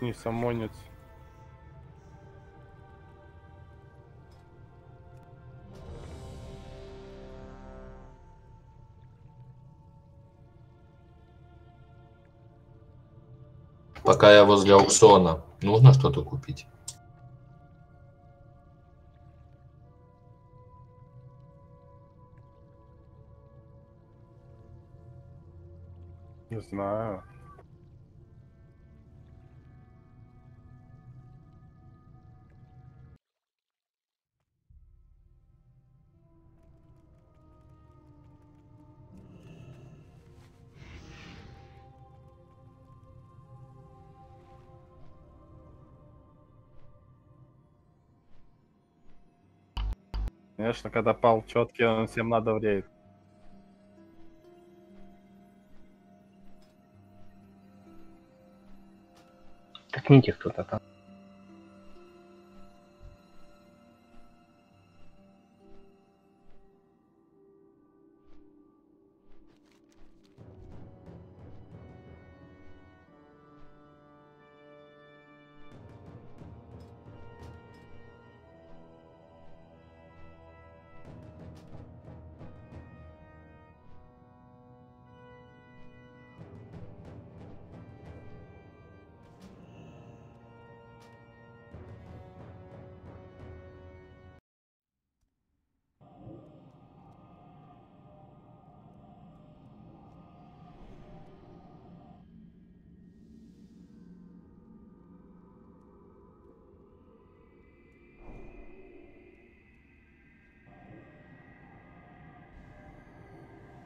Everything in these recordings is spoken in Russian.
не самонец. Пока я возле аукциона, нужно что-то купить. Не знаю. Конечно, когда пал четкий, он всем надо в рейд. Такните кто-то там.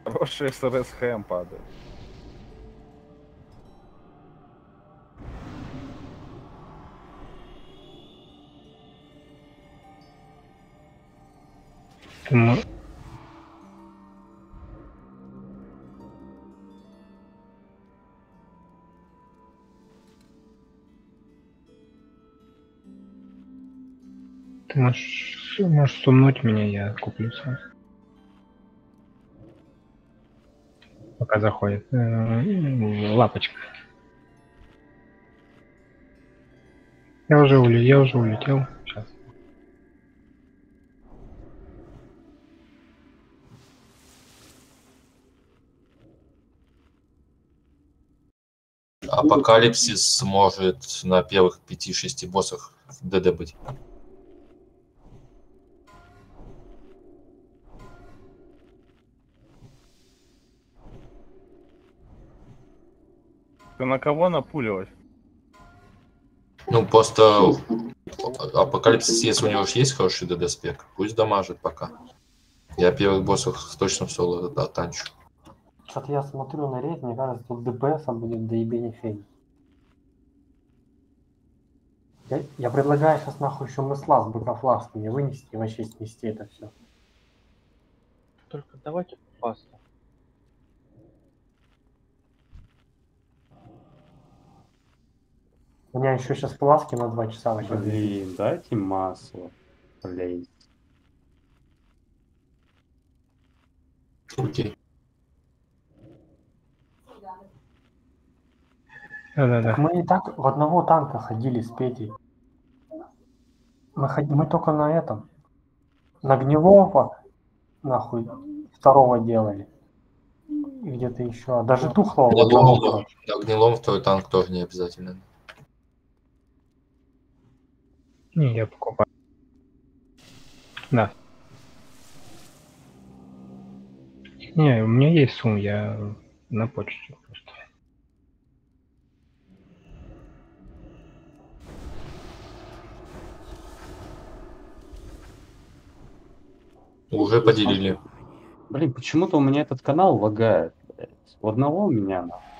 Хороший СРС ХМ падает. Ты Ты можешь, можешь сумнуть меня, я куплю сам. Пока заходит. Э, Лапочка. Я уже улетел, я уже улетел. Сейчас. Апокалипсис может на первых 5-6 боссах ДД быть. Ты на кого напуливать? Ну, просто Апокалипсис, если у него же есть хороший ДД спек, пусть дамажит пока. Я первых боссов точно в соло оттанчу. Что-то я смотрю на рейд, мне кажется, тут ДПС будет доебение фейн. Я, я предлагаю сейчас нахуй еще мысла с бутафлавскими вынести и вообще снести это все. Только давайте пасту. У меня еще сейчас пласки на 2 часа вообще. Блин, дайте масло. Блин. Окей. Да-да-да. Так мы и так в одного танка ходили с Петей. Мы, ход- мы только на этом. На гнилого, нахуй, второго делали. И где-то еще. Даже тухлого. Гнилом, на гнилом второй танк тоже не обязательно. Не, я покупаю. Да. Не, у меня есть сумма, я на почте просто. Уже поделили. Блин, почему-то у меня этот канал лагает. блядь. У одного у меня нахуй.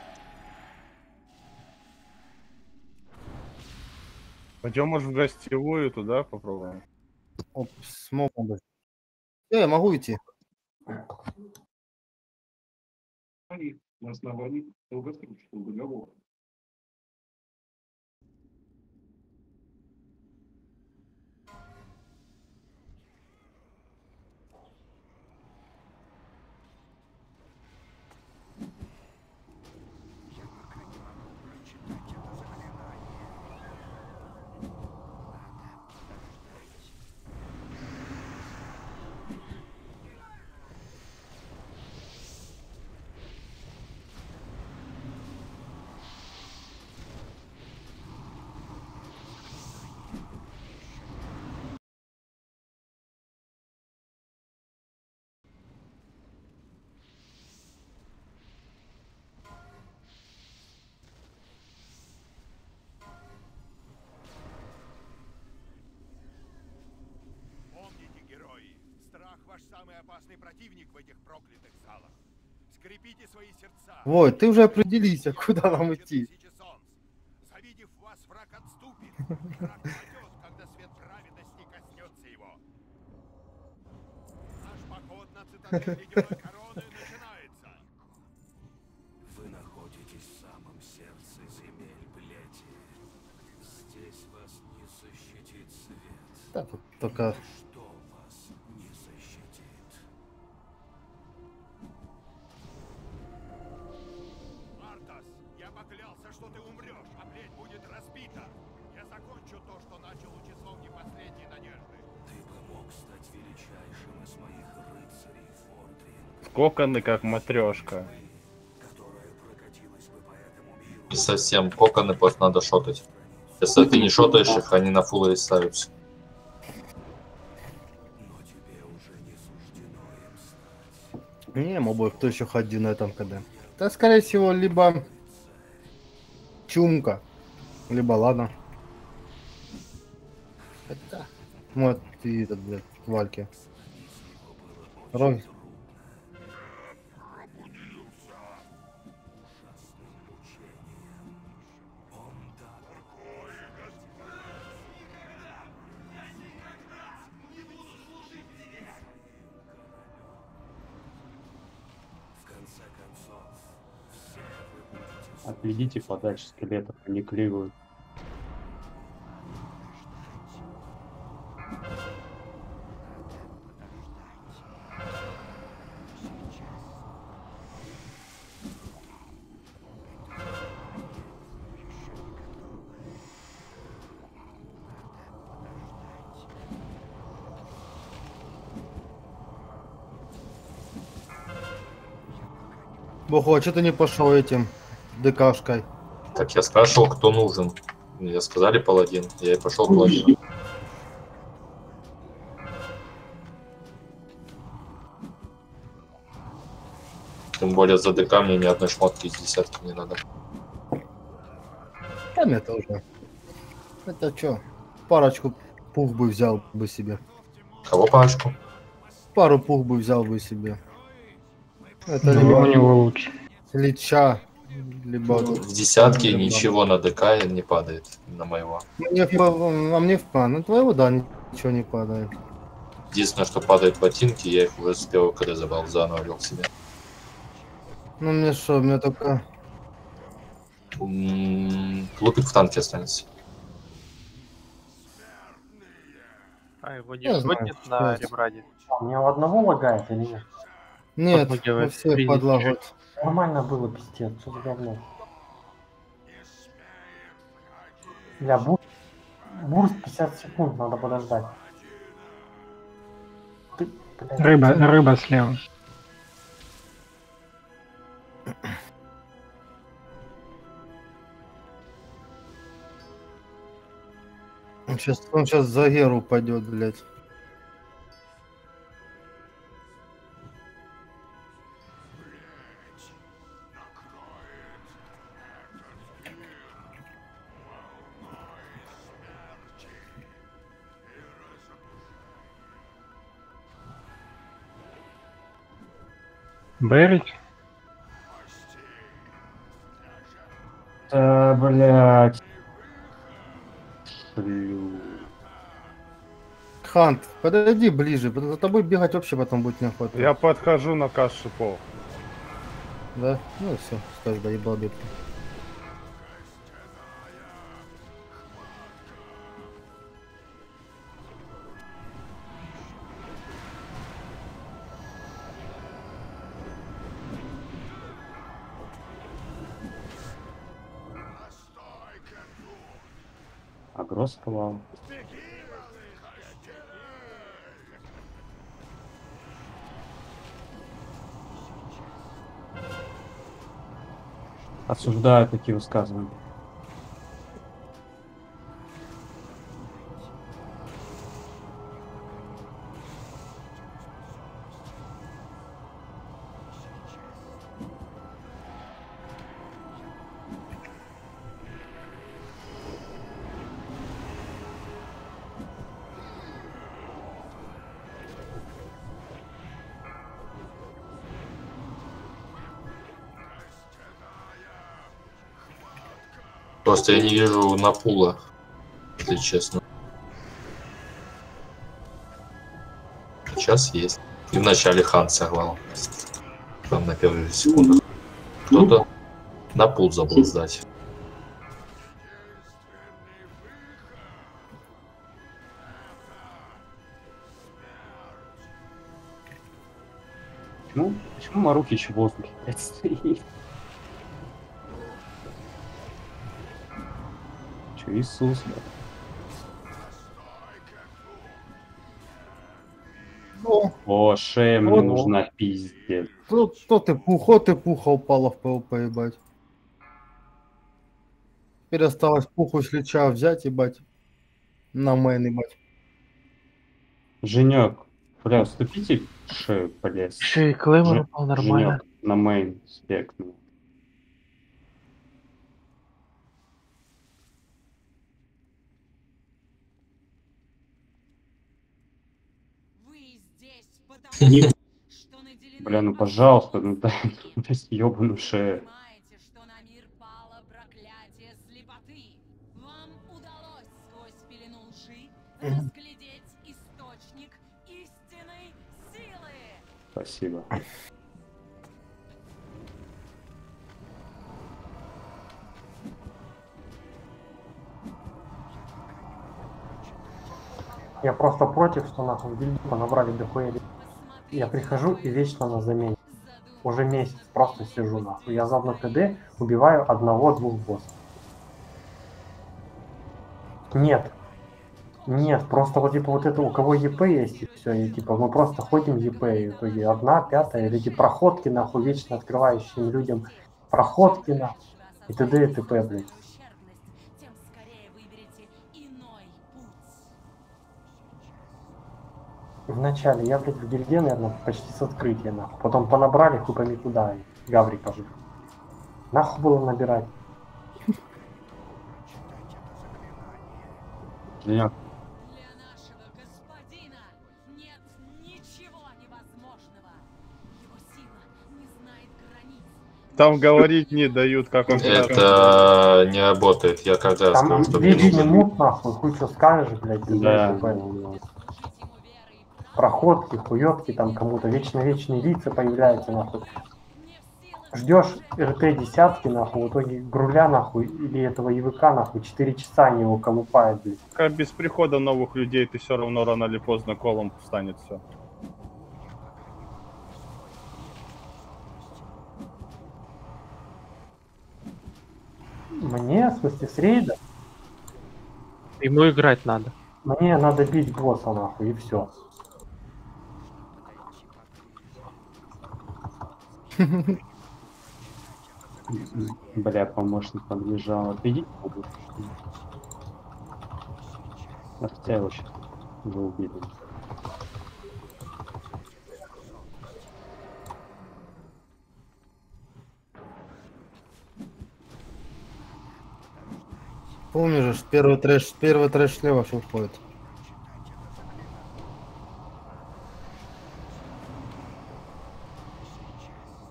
Пойдем, может, в гостевую туда попробуем. Оп, смог. Э, я могу идти. на основании долгосрочного договора. Самый опасный противник в этих проклятых залах. Скрепите свои сердца. Ой, ты уже определись, а куда нам идти. Завидев вас, враг отступит. Враг падет, когда свет праведности коснется его. Наш поход на цитадель ледяной короны начинается. Вы находитесь в самом сердце земель Блети. Здесь вас не защитит свет. Да, тут только Коконы как матрешка. которая прокатилась бы по этому миру. Не совсем. Коконы просто надо шотать. Если ты не шотаешь их, они на фулле ставятся. Но тебе уже не суждено им стать. Не, мобой, кто еще ходил на этом КД? Да, скорее всего, либо Чумка, либо ладно. Это... Вот ты этот, блядь, Вальки. Рой. Отведите подальше скелетов, они клевают. Бухо, а что ты не пошел этим ДКшкой? Так я спрашивал, кто нужен. Мне сказали паладин. Я и пошел паладин. Тем более за ДК мне ни одной шмотки из десятки не надо. Да мне тоже. Это что? Парочку пух бы взял бы себе. Кого пачку? Пару пух бы взял бы себе. Это Ну, либо у него лучше. Лича, либо... В десятке Либо- ничего на ДК не падает на моего. Мне в, а мне в пан. На твоего, да, ничего не падает. Единственное, что падает ботинки, я их уже с первого КД забрал, заново вел себе. Ну мне что, мне только... М, Лупик в танке останется. А его не что на ребраде? У меня у одного лагает или нет? Нет, кризис подлагивает. Нормально было, пиздец, что за говно. Бля, бур... бурст 50 секунд, надо подождать. Ты, блядь, Рыба, ты- рыба слева. Он сейчас, он сейчас за Геру пойдет, блядь. Берить? Да, блядь. Блю. Хант, подойди ближе, потому за тобой бегать вообще потом будет неохота. Я подхожу на каст шипов. Да? Ну все, стой, доебал бедку. Сковал. Осуждаю такие высказывания. Просто я не вижу напула, если честно. Сейчас есть. И в начале хан сорвал. Там на первых секундах. Кто-то на пул забыл сдать. Почему, почему Марукич в воздухе? Иисус, блядь? Ну, О, шея мне Вот. нужна, пиздец. кто, кто ты пухо, ты пуха упала в ПВП, ебать. Теперь осталось пуху с лича взять, ебать. На мейн, ебать. Женек, бля, уступите шею, и клеймор Же- упал нормально. Женек, на мейн спек. ну. Не- Бля, ну пожалуйста, ну дай ёбаную шею. Спасибо. Я просто против, что нахуй в гильдию понабрали дохуя. Я прихожу и вечно на замене. Уже месяц просто сижу нахуй. Я за одно ТД убиваю одного-двух боссов. Нет. Нет, просто вот типа вот это у кого ЕП есть и все, и типа мы просто ходим ЕП, и в итоге одна, пятая, или эти проходки нахуй вечно открывающим людям проходки нахуй, и т.д. и т.п. блядь. Вначале я, блядь, в гильде, наверное, почти с открытия, нахуй. Потом понабрали хуй пойми куда, и Гаврика же. Нахуй было набирать. Женек, Там говорить не дают, как он Это не работает. Я когда Там сказал, что мне вечный нужен... мут, нахуй, хуй что скажешь, блядь. Да. Проходки, хуётки там кому-то, вечно-вечные лица появляются, нахуй. Ждешь РТ десятки, нахуй, в итоге груля, нахуй, или этого ЕВК, нахуй, 4 часа они его колупают, блядь. Как без прихода новых людей ты все равно рано или поздно колом станет все. Мне, в смысле, с рейда, Ему играть надо. мне надо бить босса, нахуй, и все. Бля, помощник подбежал. Отведите побольше. А хотя его сейчас уже убили. Помнишь, первый трэш, первый трэш слева что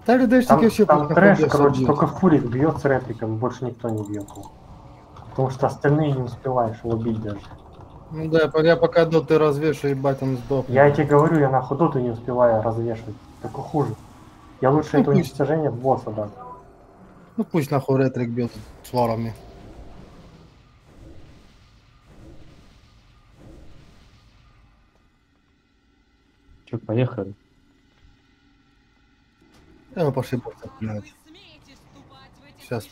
дальше Там, вообще там трэш, короче, только Фурик бьет с репликом, больше никто не бьет. его. Потому что остальные не успеваешь его бить даже. Ну да, я- пока доты развешу, ебать, он сдох. Я тебе говорю, я на худоту не успеваю развешивать. Только хуже. Я лучше Ну, это пусть. уничтожение в босса дам. Ну пусть нахуй ретрик бьет с варами. Че, поехали? Я мы пошли босса пинать. Сейчас.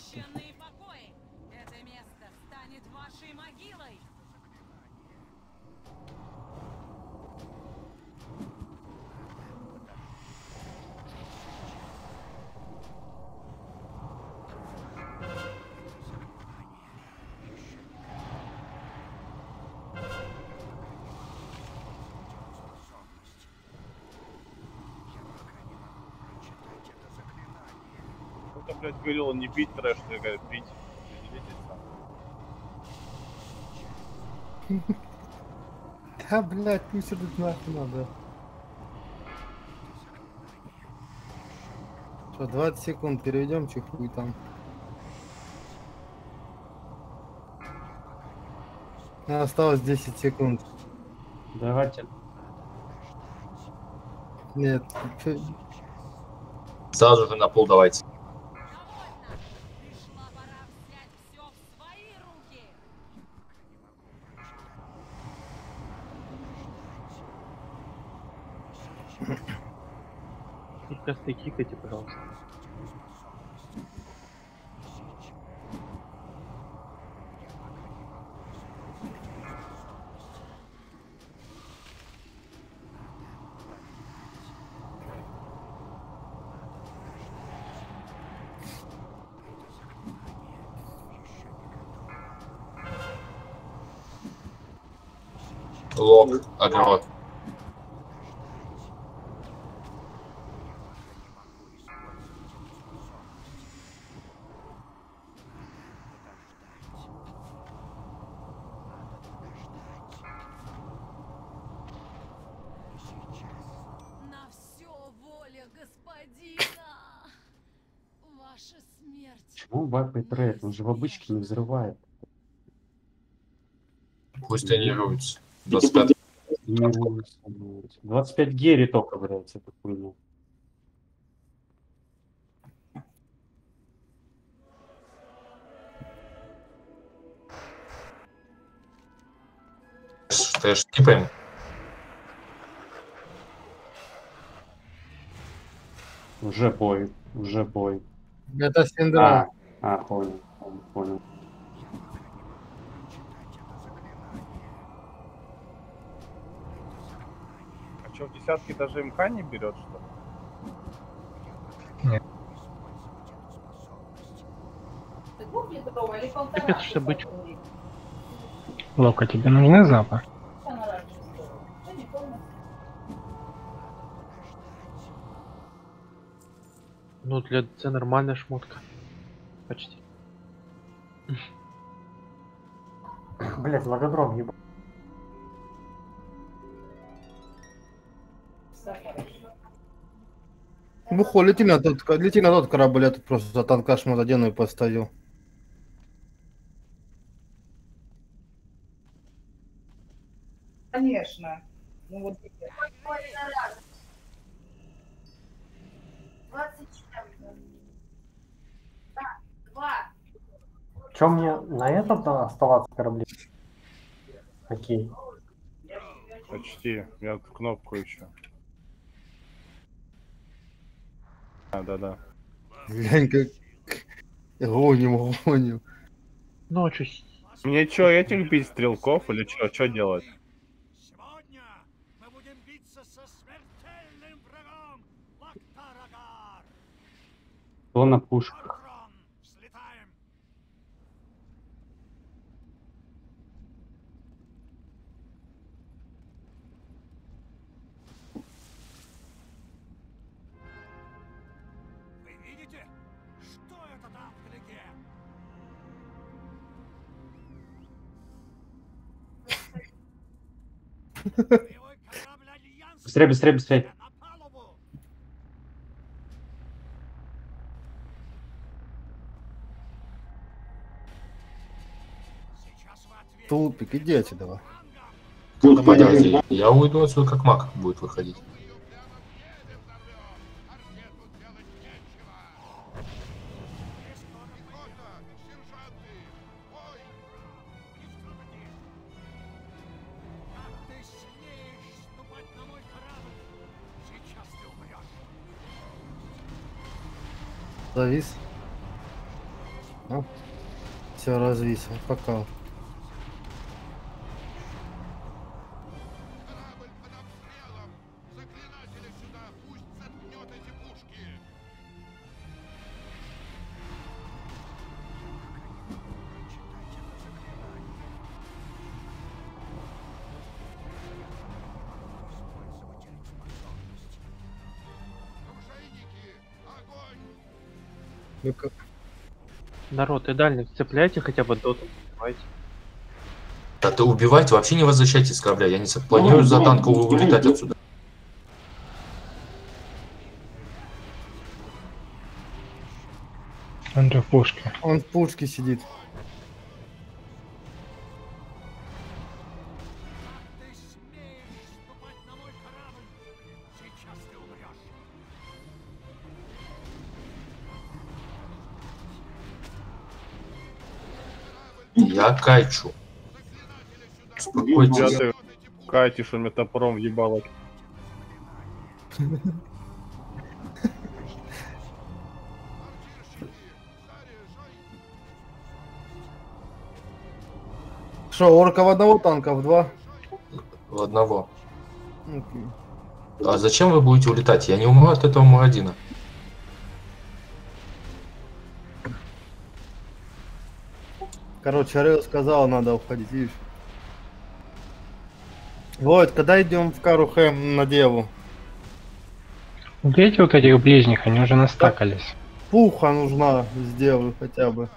Говорил не бить трэш, ты говорит, сам. Да, блядь, пусть идут нахуй надо. Что, 20 секунд переведем, че хуй там. Осталось 10 секунд. Давайте. Нет, Сразу же на пол давайте. Подкасты кикайте, пожалуйста. Лок, агро. Рейд? Он же в обычке не взрывает. Пусть. 25 Тренируется, блядь. 25 гери только, блядь, эту хуйню. Трэш скипаем. Уже бой, уже бой. это синдром. А, а, понял, понял, понял. А что, в десятке даже МК не берет, что ли? Капец, что быть. Лока, тебе нужны запы? Ну, для ДЦ нормальная шмотка. Почти. Блять, логодром ебать. Бухо, лети на тот, лети на тот корабль, я тут просто за танкаш одену и поставил. Конечно. Ну вот. Че мне на этом да, оставаться корабле? Окей. Почти. Я тут кнопку еще. Да, да, да. Глянь, как гоним, гоним. Ночью. Мне что, этих бить стрелков или что? Что делать? Сегодня мы будем биться со смертельным врагом Лактарагар. Кто на пушках? Быстрее, быстрее, быстрее. Тулпик, иди отсюда. Тут подожди. Я уйду отсюда, как маг будет выходить. Завис. Все, развис. Пока. Ну-ка. Народ, и дальних цепляйте хотя бы доту, понимаете? Да ты убивайте, вообще не возвращайтесь с корабля. Я не со- планирую за танком улетать отсюда. Он же в пушке. Он в пушке сидит. Я кайчу. Успокойтесь. ты катишь, он мне топором въебало. Что, орка в одного танка, в два? В одного. Окей. А зачем вы будете улетать? Я не умру от этого Мурадина. Короче, Орел сказал, надо уходить, видишь? Вот, когда идем в Карухе на деву? Убейте вот этих ближних, они уже настакались. Пуха нужна с девы хотя бы.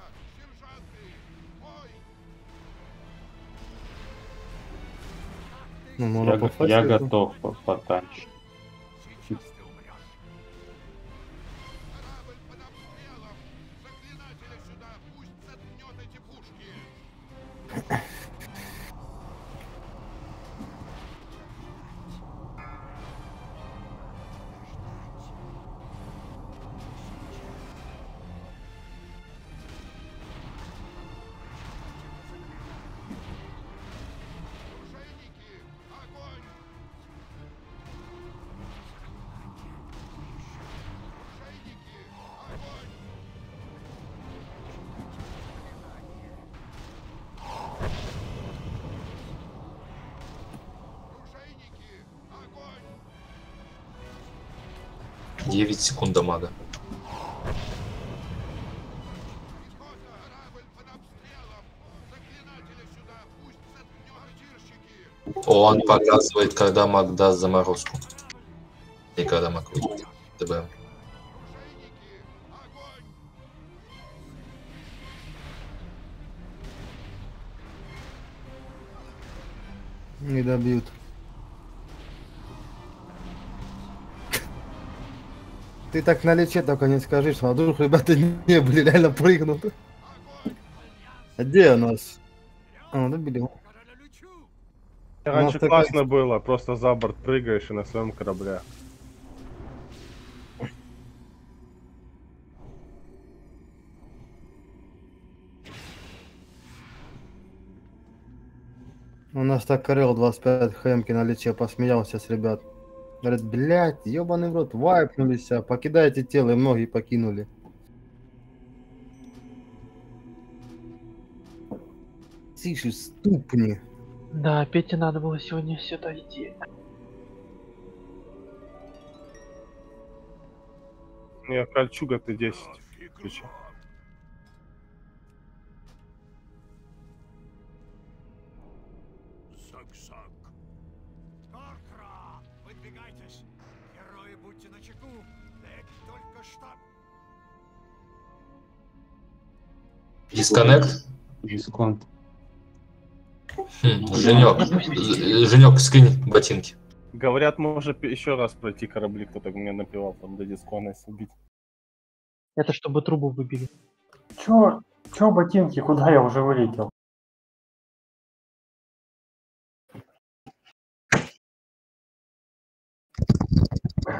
Ну, Я, я готов по- потанчить. Заткнет мортирщики! Он показывает, когда маг даст заморозку. И когда маг Ты так на лече только не скажи, что а вдруг ребята не были, реально прыгнут. А где у нас? А, добили. Раньше Ну, так- классно было, просто за борт прыгаешь и на своем корабле. У нас так Карел 25 хэмки на лече посмеялся с ребят. Говорит, блядь, ебаный в рот, вайпнулись, а покидайте тело, и многие покинули. Тише, ступни. Да, Пете надо было сегодня сюда идти. Не, кольчуга ты 10. Ключи. Дисконнект? Дисконт. Хм, Женек. З- Женек, скинь ботинки. Говорят, может еще раз пройти корабли, кто-то мне напевал там до дискона если убить. Это чтобы трубу выбили. Чё, чё ботинки, куда я уже вылетел?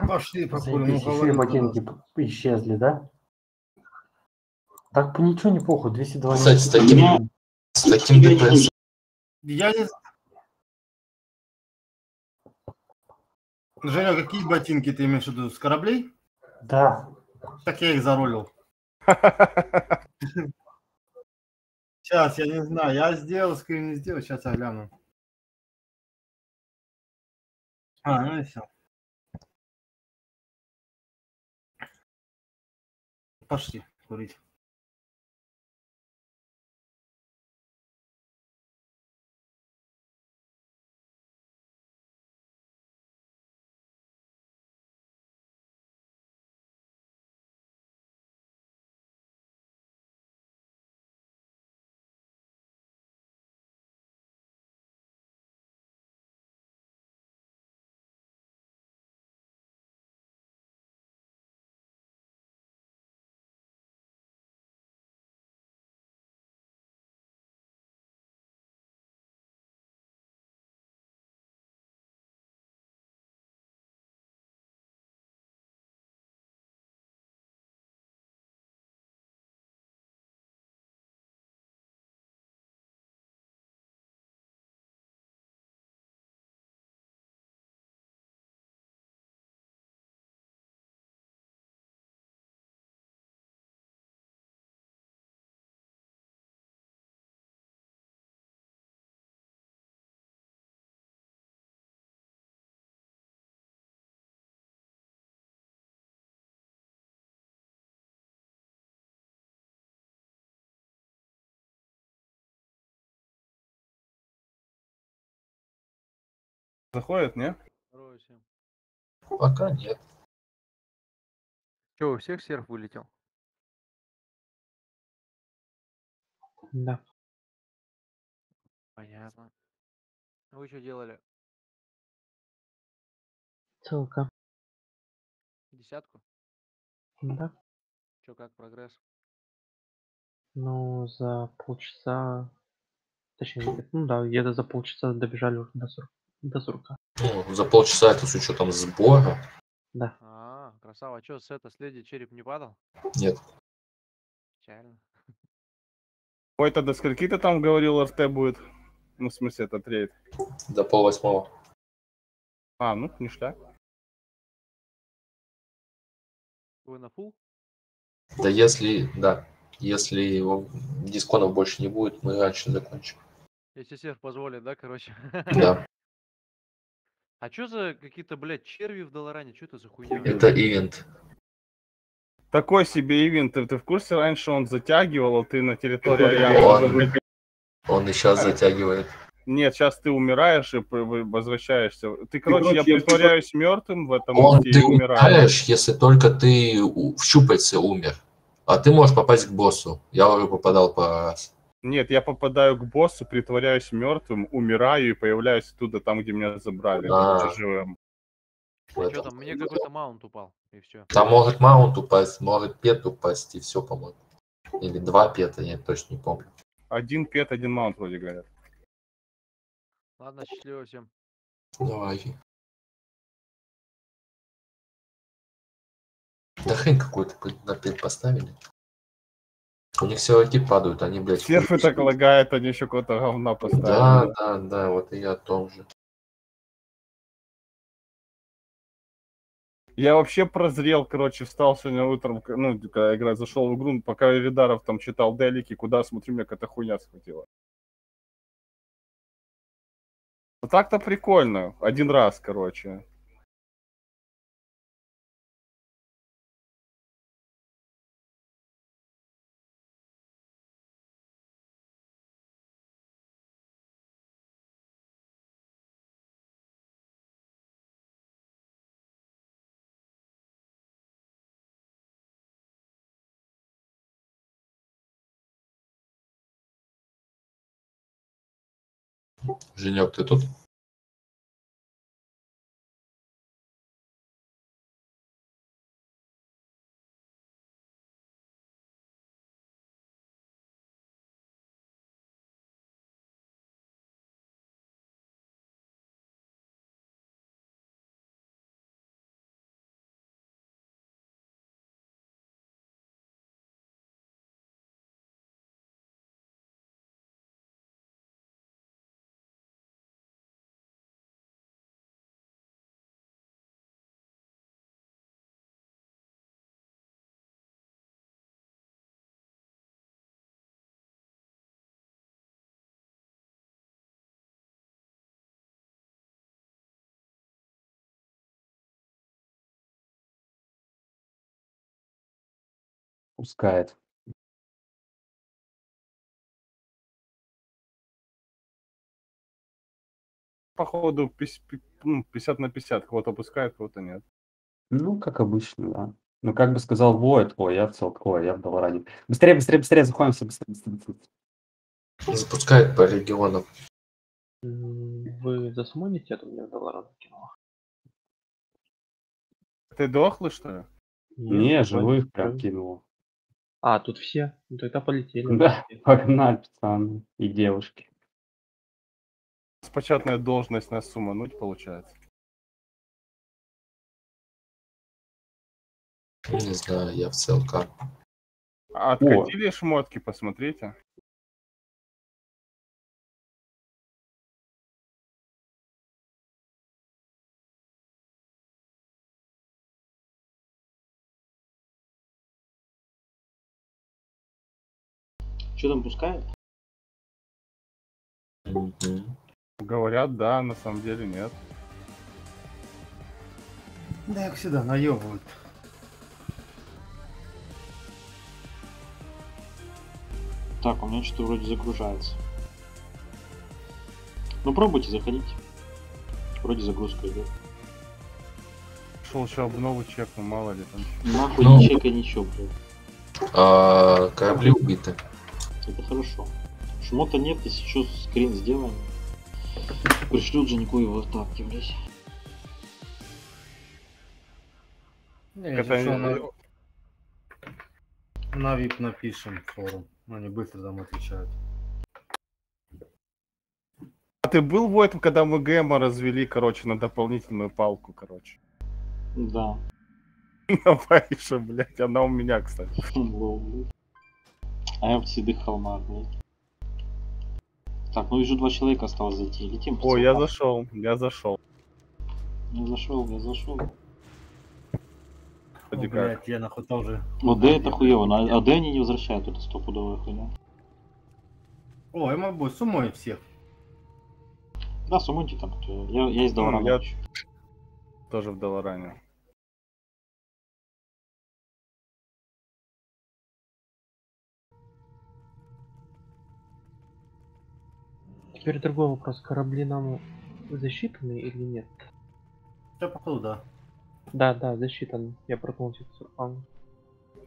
Пошли, покурим, ну, еще и говорю, ботинки исчезли, да? Так ничего не похуй, 202 Кстати, с таким, с таким ДПС. Я не... Женя, какие ботинки ты имеешь в виду? С кораблей? Да. Так я их заролил. Сейчас, я не знаю, я сделал, скрин не сделал, сейчас я гляну. А, ну и все. Пошли курить. Заходит, не? Пока нет. Че, у всех серф вылетел? Да. Понятно. Ну, вы что делали? Целка. Десятку? Да. Че, как прогресс? Ну, за полчаса... Точнее, ну да, где-то за полчаса добежали уже до 40. Без рука. Ну, за полчаса это с учетом сбора. Да. А, красава. А что, с это, следи, череп не падал? Нет. Печально. Ой-то до скольки ты там говорил, РТ будет? Ну, в смысле, это трейд. До пол восьмого. А, ну, ништяк. Вы на фул? Да если, да, если его дисконов больше не будет, мы раньше закончим. Если серф позволит, да, короче? Да. А что за какие-то, блядь, черви в Долоране? Что это за хуйня? Это ивент. Такой себе ивент. Ты, ты в курсе, раньше он затягивал, а ты на территории Он- должен быть- Он и сейчас затягивает. Нет, сейчас ты умираешь и возвращаешься. Ты, короче, я притворяюсь мертвым в этом Он ты умираю. умираешь, если только ты в щупальце умер. А ты можешь попасть к боссу. Я уже попадал по раз. Нет, я попадаю к боссу, притворяюсь мертвым, умираю и появляюсь оттуда там, где меня забрали, А. живым. Что там? Мне какой-то маунт упал, и все. Там может маунт упасть, может пет упасть, и все, по-моему. Или два пета, я точно не помню. Один пет, один маунт, вроде говорят. Ладно, счастливо всем. Давай. Да хрень какую-то на пет поставили. У них серваки падают, они, блядь, Серфы так лагает, они еще какого-то говна Да, поставили. да, да, вот и я о том же. Я вообще прозрел, короче, встал сегодня утром, ну, когда игра зашел в игру, пока Видаров там читал делики, куда смотрю, меня какая-то хуйня схватила. Ну так-то прикольно. Один раз, короче. Женек, ты тут? Пускает. Походу, пис- пи- ну, 50 на 50, кого-то пускает, кого-то нет. Ну, как обычно, да. Ну, как бы сказал Воет, ой, я в целк, ой, я в Долоране. Быстрее, быстрее, быстрее, заходимся, быстрее, быстрее, быстрее. Запускает по регионам. Вы засмоните, а то мне долларов кинула. Ты дохлый, что ли? Не, живых прям живых. А, тут все. Ну тогда полетели. Да, погнали, пацаны и девушки. Почетная должность на сумануть, получается. Не знаю, я в ЦЛК. А откатили шмотки, посмотрите. Что там пускают? Говорят, да, на самом деле нет. Да, их сюда наебывают. Так, у меня что-то вроде загружается. Ну пробуйте заходить. Вроде загрузка идет. Шел еще обнову чекну, мало ли там. Нахуй Ну. не чекай ничего, блядь. А, корабли убиты. Это хорошо. Шмота нет, если что, скрин сделаем. Пришлют же его в атаке, блядь. Не, Это на... на VIP напишем форум. Они быстро там отвечают. А ты был в этом, когда мы Гэма развели, короче, на дополнительную палку, короче? Да. На Вайше, блядь, она у меня, кстати. А я в седых холмах, блядь. Так, ну вижу, два человека осталось зайти. Летим. О, я зашел, я зашел. Я зашел, я зашел. О, блядь, я нахуй тоже. ОД это хуево, на АД они не возвращают, это стопудовая хуйня. О, я могу с умой всех. Да, сумоньте там, кто- я, я из Ну, Долорана. я тоже в Долоране. Теперь другой вопрос. Корабли нам засчитаны или нет? Да, походу, да. Да, да, засчитан. Я прокнулся к сурфану.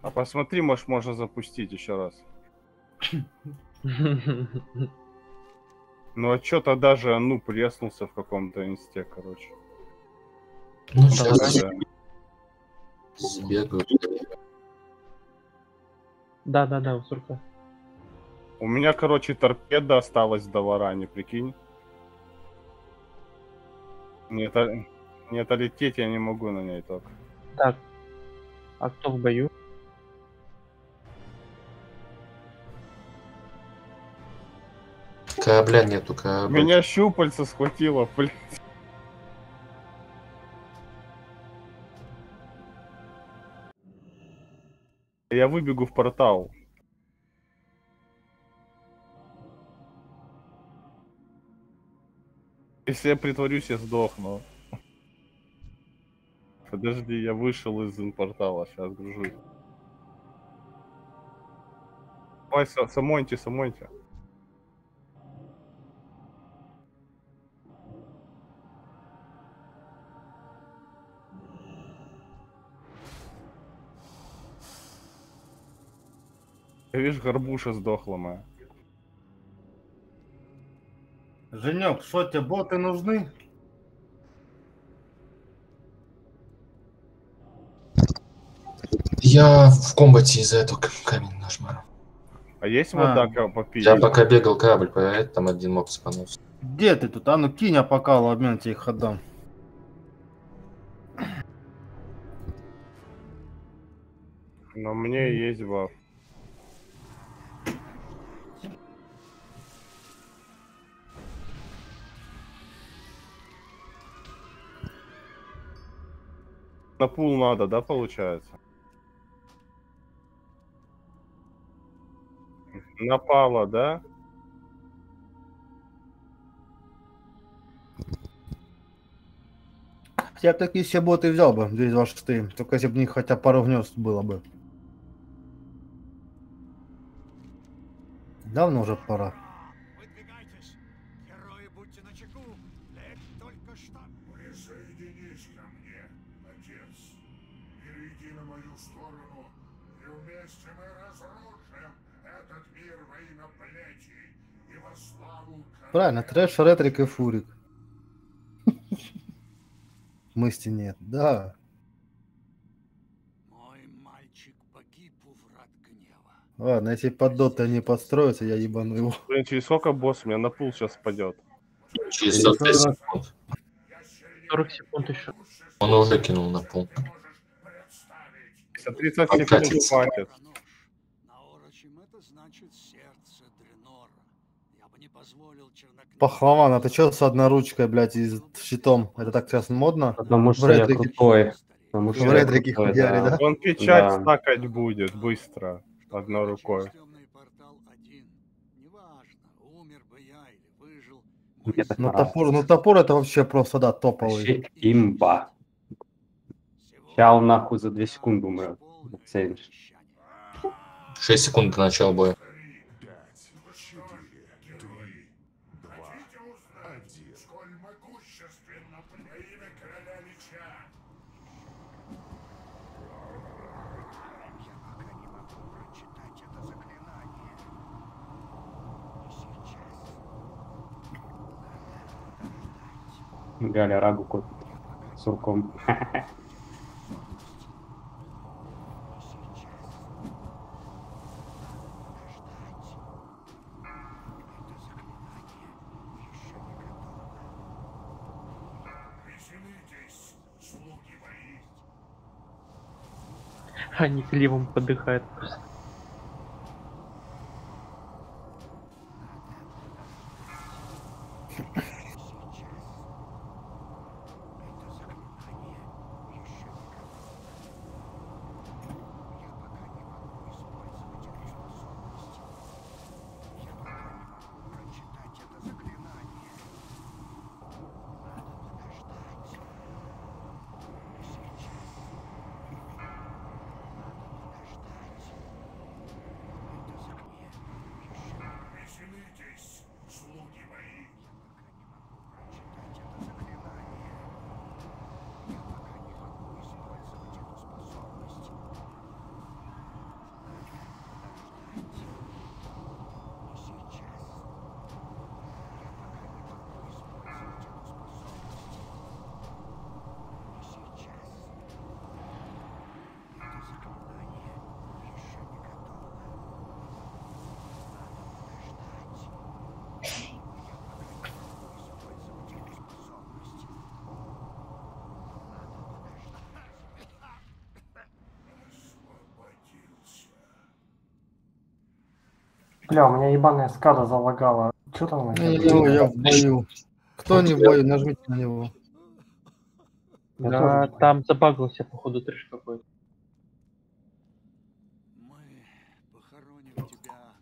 А посмотри, может, можно запустить еще раз. Ну а что-то даже ну преснулся в каком-то инсте, короче. Ну, Да, сейчас да. сбегаю. Да, да, да, у сурка. У меня, короче, торпеда осталась в Долоране, прикинь. Нет, а- нет, а лететь я не могу на ней только. Так. А кто в бою? Корабля нету, корабля. Меня щупальца схватило, блядь. Я выбегу в портал. Если я притворюсь, я сдохну. Подожди, я вышел из портала, сейчас гружусь. Давай, Са- Самоньте, Самоньте. Я вижу, горбуша сдохла моя. Женек, что тебе боты нужны? Я в комбате из-за этого камень нажимаю. А есть А. вода ка- попить? Я пока бегал корабль проверять, там один моб спанулся. Где ты тут? А ну кинь апокал, обмен тебе их отдам. Но мне есть баф. На пул надо, да, получается? Напало, да? Я такие все боты взял бы, 224. Только если бы них хотя пару гнезд было бы. Давно уже пора. Правильно, трэш, ретрик и фурик. Мысли нет, да. Мой мальчик погиб у врат гнева. Ладно, если под дотой не подстроится, я ебану его. Блин, через сколько босс? У меня на пул сейчас пойдет. Через 45 секунд. 40 секунд еще. Он уже кинул на пол. 30 секунд хватит. Наорочим это значит сердце Дренора. Я бы не позволил чернокнижникам... Пахлаван, а ты чё с одной блядь, и с щитом? Это так сейчас модно? Потому В что я ретрике- крутой. Потому что В я ретрике крутой, хуяри, да? Он печать Да. стакать будет быстро. Одной рукой. Ну топор, ну топор это вообще просто, да, топовый. Вообще имба. Сейчас нахуй за 2 секунды умрет. Оценишь. 6 секунд до начала боя. Один. Сколь могущественно во имя короля Лича. Я пока не могу прочитать это заклинание. И сейчас Галя рагу купит. Сурком. Они кливом подыхают просто. прочитать это заклинание. Надо подождать. И сейчас надо подождать. Это заклинание. Веселитесь, слуги мои. Прочитать это заклинание. Я пока не могу использовать эту способность. Надо подождать. И сейчас я пока не могу использовать эту способность. И сейчас это заклинание еще не готово. Надо подождать. Я пока не могу использовать эту способность. Надо подождать. Освободился. Бля, у меня ебаная скада залагала. Что там? не, не, я в бою. Кто не в бою, нажмите на него. Я Да, тоже. там забагался, походу, трэш какой-то. Мы похороним тебя,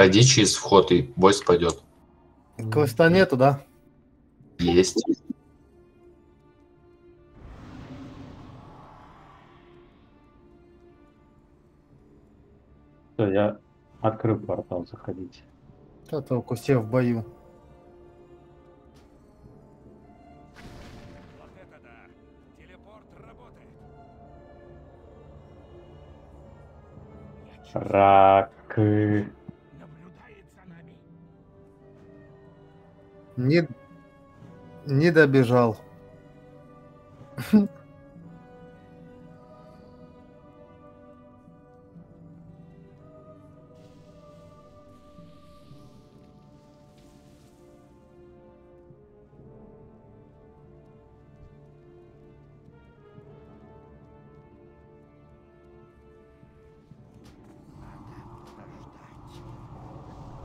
Пройди через вход, и бой спадет. Квеста нету, да? Есть. Все, я открыл портал, заходите. Да только все в бою. Вот это да! Телепорт работает! Рак. Не, не добежал.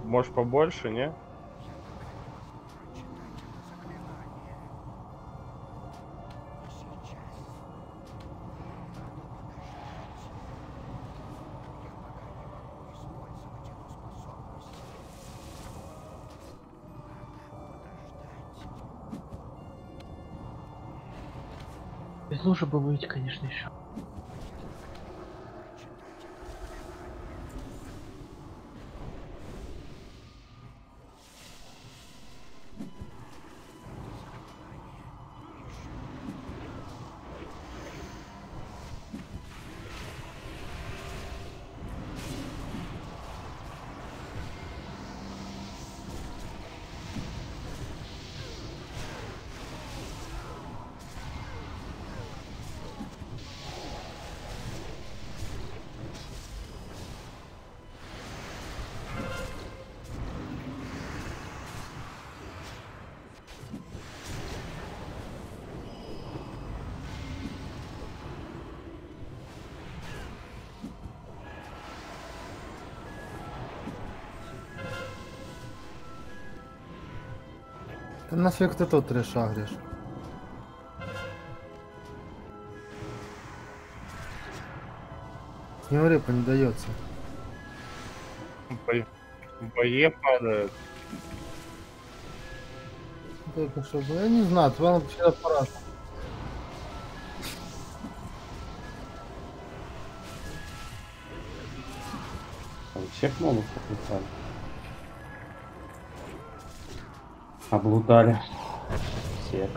Может побольше, не? Бы выйти, конечно, еще. Да нафиг ты тут трэша гришь? С него репа не дается. В бое- в бое падает. только что, ну, я не знаю, всегда по-разному. Там всех могут покрутали. Облудали. Всех.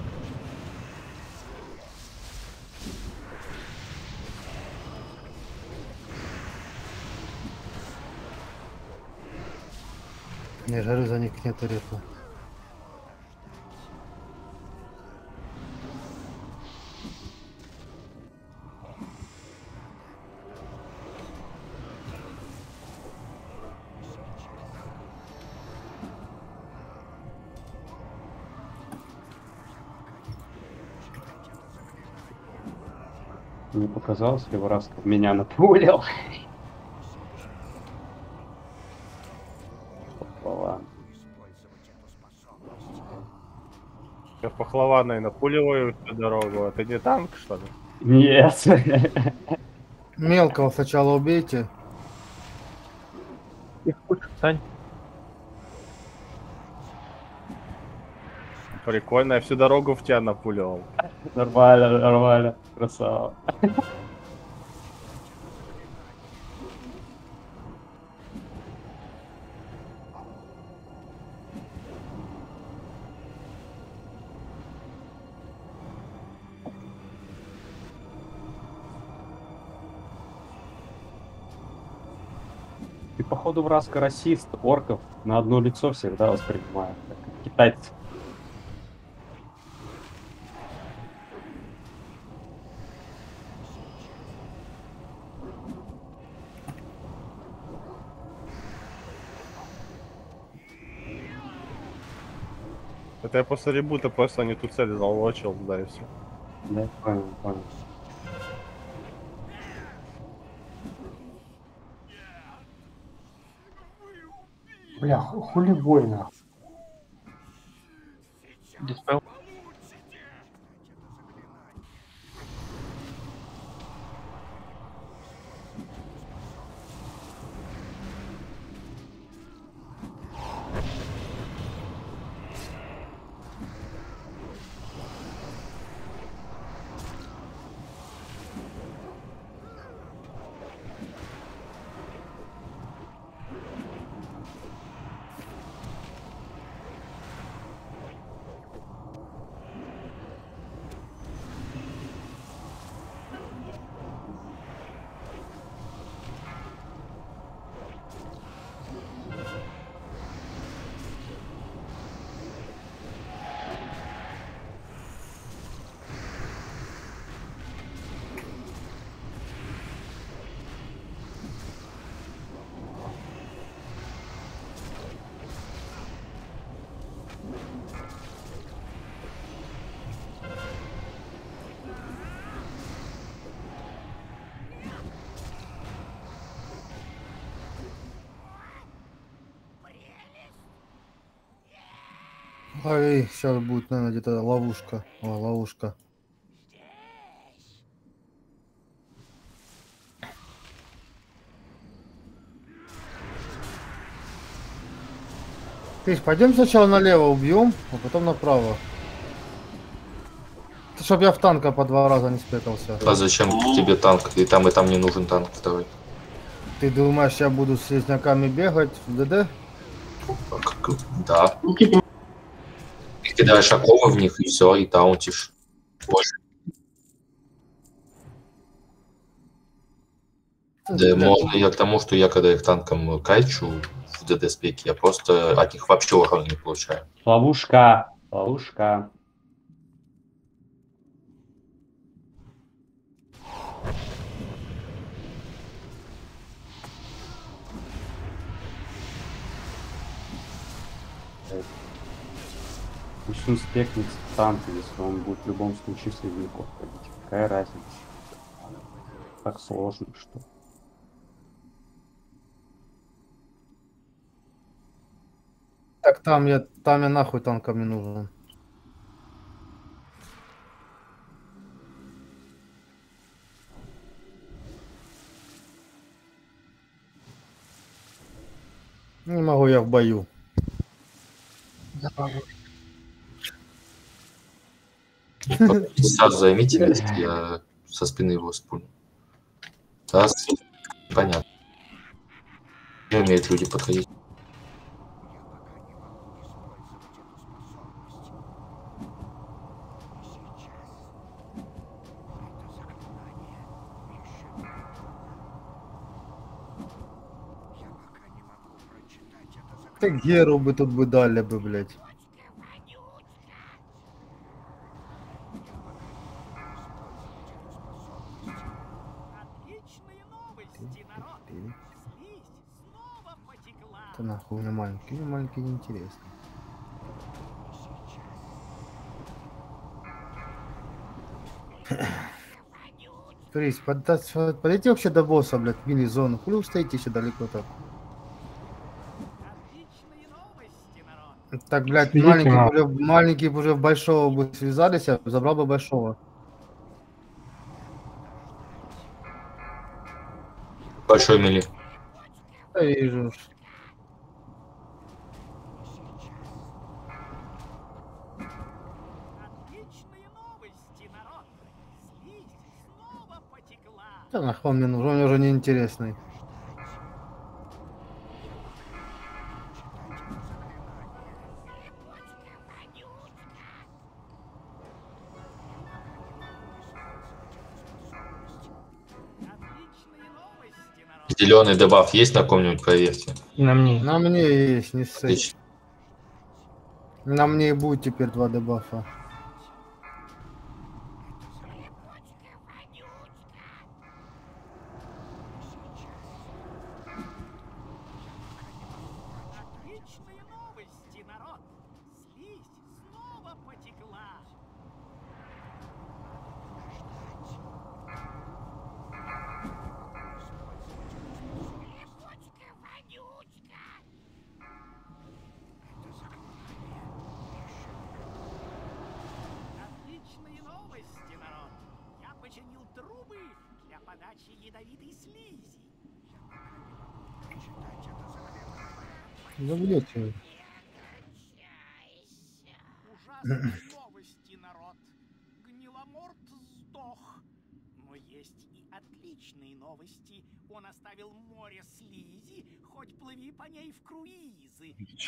Не жарю за них нету репа. Не показалось ли раз меня напулил? Пахлава. Я пахлаваной напуливаю всю дорогу. Это не танк, что ли? Нет. Мелкого сначала убейте. Их куча, Сань. Прикольно, я всю дорогу в тебя напуливал. Нормально, нормально. Красава. Вразка расист, орков на одно лицо всегда воспринимает, как китайцы. Это я после ребута просто не ту цель залочил, да и все. Да, понял, понял. Бля, ху- хули больно. Ой, сейчас будет, наверное, где-то ловушка. О, ловушка. Крис, пойдем сначала налево убьем, а потом направо. Чтоб я в танка по два раза не спекался. А зачем тебе танк? И там, и там не нужен танк второй. Ты думаешь, я буду с слизняками бегать в ДД? Да. Ты кидаешь оковы в них, и все, и таунтишь. Больше. Да, можно я к тому, что я когда их танком кайчу в ДД спеке, я просто от них вообще урона не получаю. Ловушка, ловушка. Пусть он спекнется в танк, если он будет в любом случае слизняков ходить. Какая разница? Так сложно, что. Так там я, там я нахуй танком не нужен. Не могу я в бою. Сразу займите место, я со спины его спулю. Раз. Понятно. Не умеют люди подходить. Так Геру бы тут бы дали бы, блядь. Меня маленький неинтересно. Крис, под, под- подойди вообще до босса, блядь, в мини-зону. Хули вы стоите еще далеко так? Так, блядь, Видите, маленький, на- уже, маленький уже в большого бы связались, я забрал бы большого. Большой мили. Да вижу. Да нахуй он мне нужен, он уже неинтересный. Зеленый дебаф есть на ком-нибудь, проверьте. На мне. На мне есть, не ссы. Отлично. На мне и будет теперь два дебафа.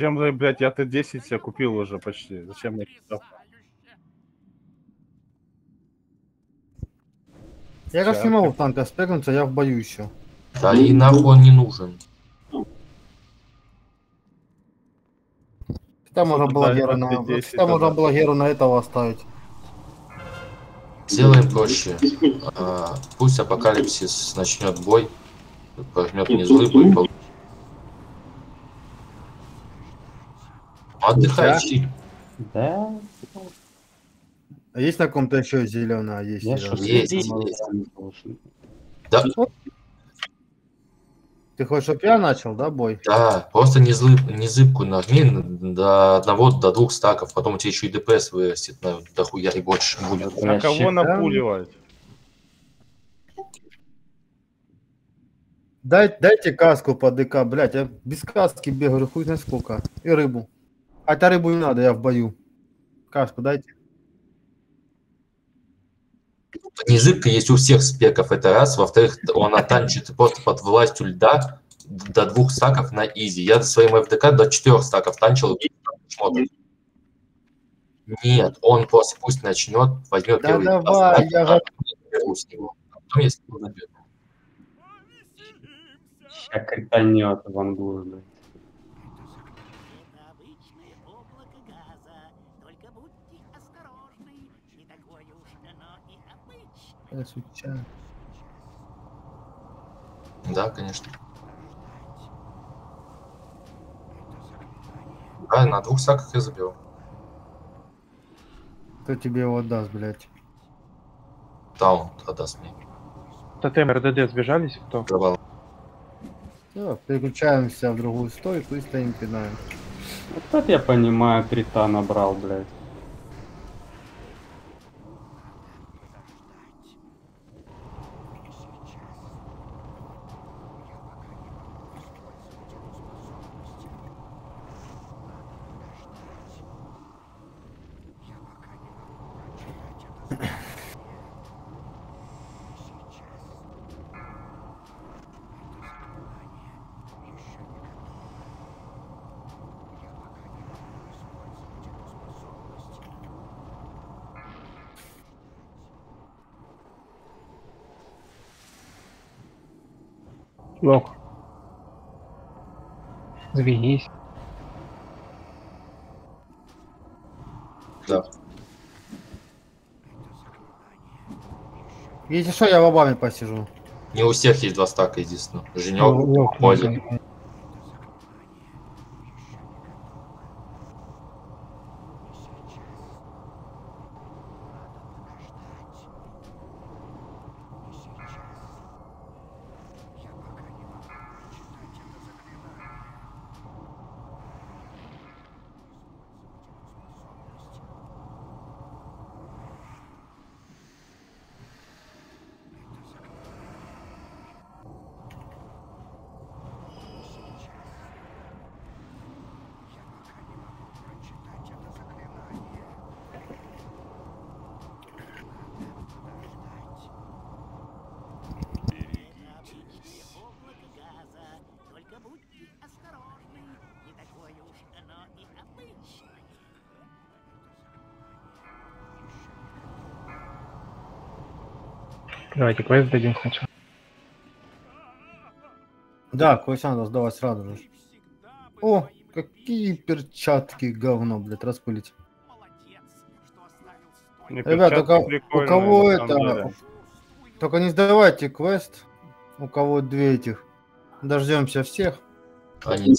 Круизы. Чем, да, блядь, я Т-10 себе купил уже почти. Зачем мне? Я как не могу в танка спрыгнуться, я в бою еще. Да и нахуй он не нужен. Там можно было Геру на... Т10 Там можно было Геру на этого оставить. Сделаем проще. А, Пусть апокалипсис начнет бой, пожмет внизу и будет Отдыхай, Да. А есть на ком-то еще зеленая? Есть. Я зелёная. что, Есть, есть. Да, Ты хочешь, чтобы я начал, да, бой? да, просто не, злы, не зыбку нажми до одного, до двух стаков, потом у тебя еще и ДПС вырастет на дохуя и больше будет. А кого напуливать? Дай, дайте каску по ДК, блядь, я без каски бегаю, хуй знает сколько. И рыбу. Хотя рыбу не надо, я в бою. Каску дайте. Незыбка есть у всех спеков, это раз. Во-вторых, он оттанчит просто под властью льда до двух стаков на изи. Я своим ФДК до четырех стаков танчил. Нет, он просто пусть начнет, возьмет Да первый давай, стака, я а беру с него. А потом я с него заберу. Ща кританет вангур, блядь. Да, конечно. Да, на двух стаках я заберу. Кто тебе его отдаст, блядь? Таун отдаст мне. Тотем РДД сбежались кто? Провал. Все, переключаемся в другую стойку и стоим пинаем. Вот тут я понимаю, крита набрал, блядь. Лок. Заведись. Да. Если что, я в обаме посижу. Не у всех есть два стака, единственное. Женек, лок, Мози. Давайте квест дадим сначала. Да, кое надо сдавать сразу же. О, какие перчатки говно, блядь, распылить. Не, Ребят, у, у кого это... деле. Только не сдавайте квест. У кого две этих. Дождемся всех. Они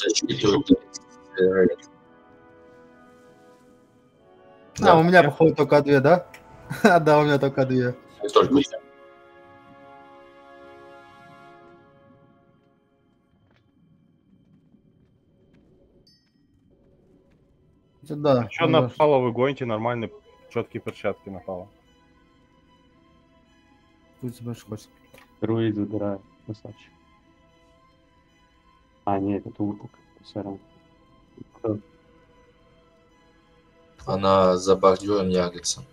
А, у меня, походу, только две, да? А, да, у меня только две. Только Да. Что напало, вы гоните нормальные четкие перчатки напало. Пусть хочешь. Друид забираю. Красавчик. А, нет, это уток. Все равно. Она за бордюром ягодца.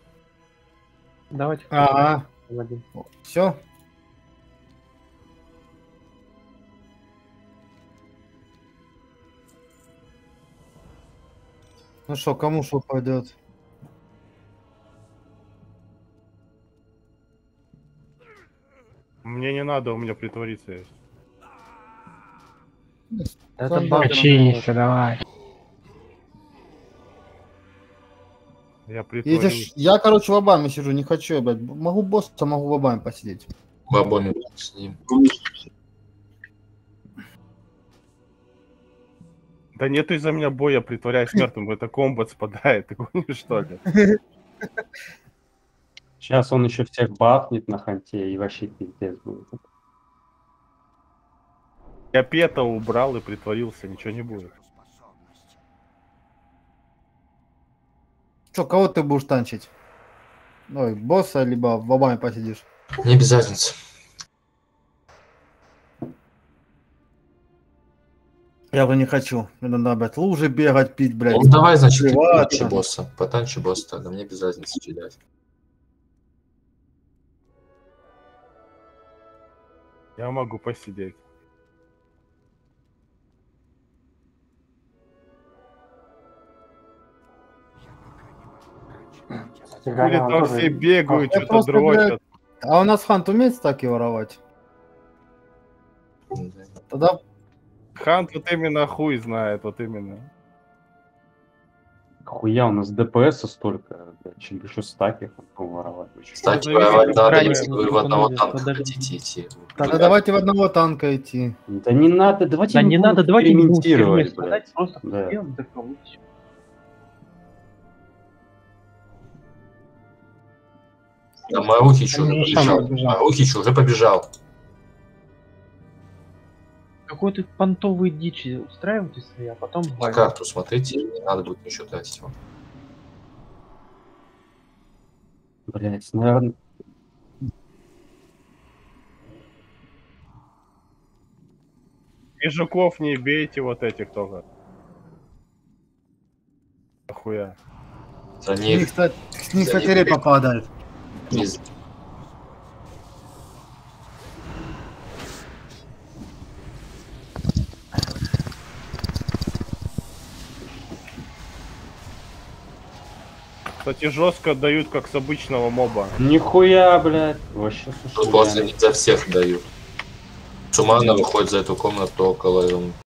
Давайте. Ага. Один. Все. Ну что, кому что пойдет? Мне не надо, у меня притвориться есть. Это. Починься, давай. Я притворюсь. ж- я, короче, в обаме сижу, не хочу, я, блядь. Могу босса, могу в обаме посидеть. Бабоми с ним. Да нету из-за меня боя, притворяюсь мертвым, это комбат спадает, ты гонишь что ли? Сейчас он еще всех бафнет на ханте и вообще пиздец будет. Я пета убрал и притворился, ничего не будет. Что, кого ты будешь танчить? Ой, босса, либо в обаме посидишь? Не без разницы. Я бы не хочу. Мне надо, блядь, лужи бегать, пить, блядь. Ну давай, значит, потанчи босса. Потанчи босса тогда, мне без разницы стрелять. Я могу посидеть. Или там все бегают, Я что-то дрочат. А у нас Хант умеет стаки воровать? Тогда Хант вот именно хуй знает, вот именно. Хуя, у нас ДПС столько, чем еще стаки воровать. Стаки воровать надо, если вы в одного танка хотите идти. Тогда давайте в одного танка идти. Да не надо, давайте Да не надо, давайте не будем просто Да. Да, Марухич уже побежал. Марухич уже побежал. Какой ты понтовые дичи устраивайте свои, а потом На карту смотрите, не надо будет ничего тратить вам. Блять, наверное... И жуков не бейте вот этих только. Охуя. За С них, кстати, с них, кстати, репа падает. Из- Кстати, жестко дают, как с обычного моба. Нихуя, блядь. Вообще, Тут слушай, реально. не за всех дают. Сумана выходит за эту комнату около